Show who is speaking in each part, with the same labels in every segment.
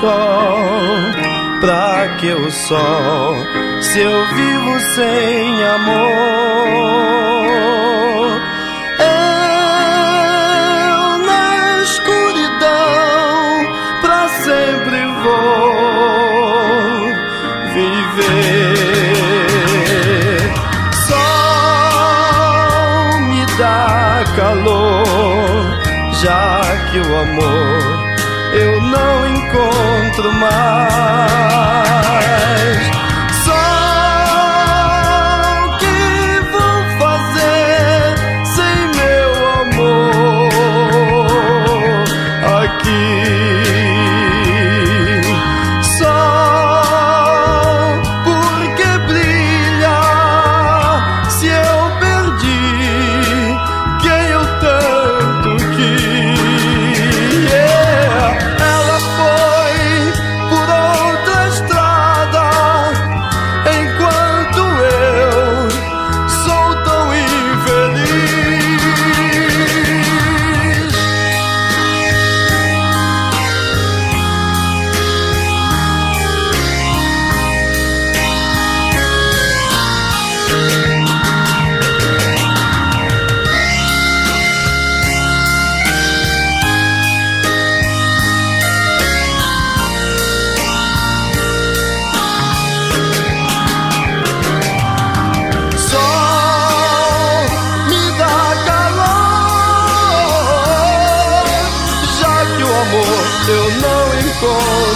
Speaker 1: sol? Pra que o sol se eu vivo sem amor? Eu na escuridão pra sempre vou viver. Sol me dá calor, já que o amor eu não encontro mais.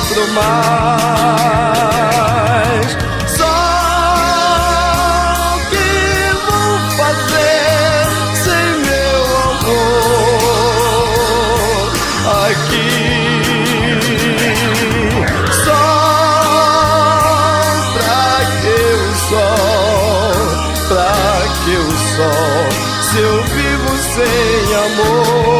Speaker 1: Encontro mais. Só que vou fazer sem meu amor aqui? Só pra que o sol, pra que o sol, se eu vivo sem amor?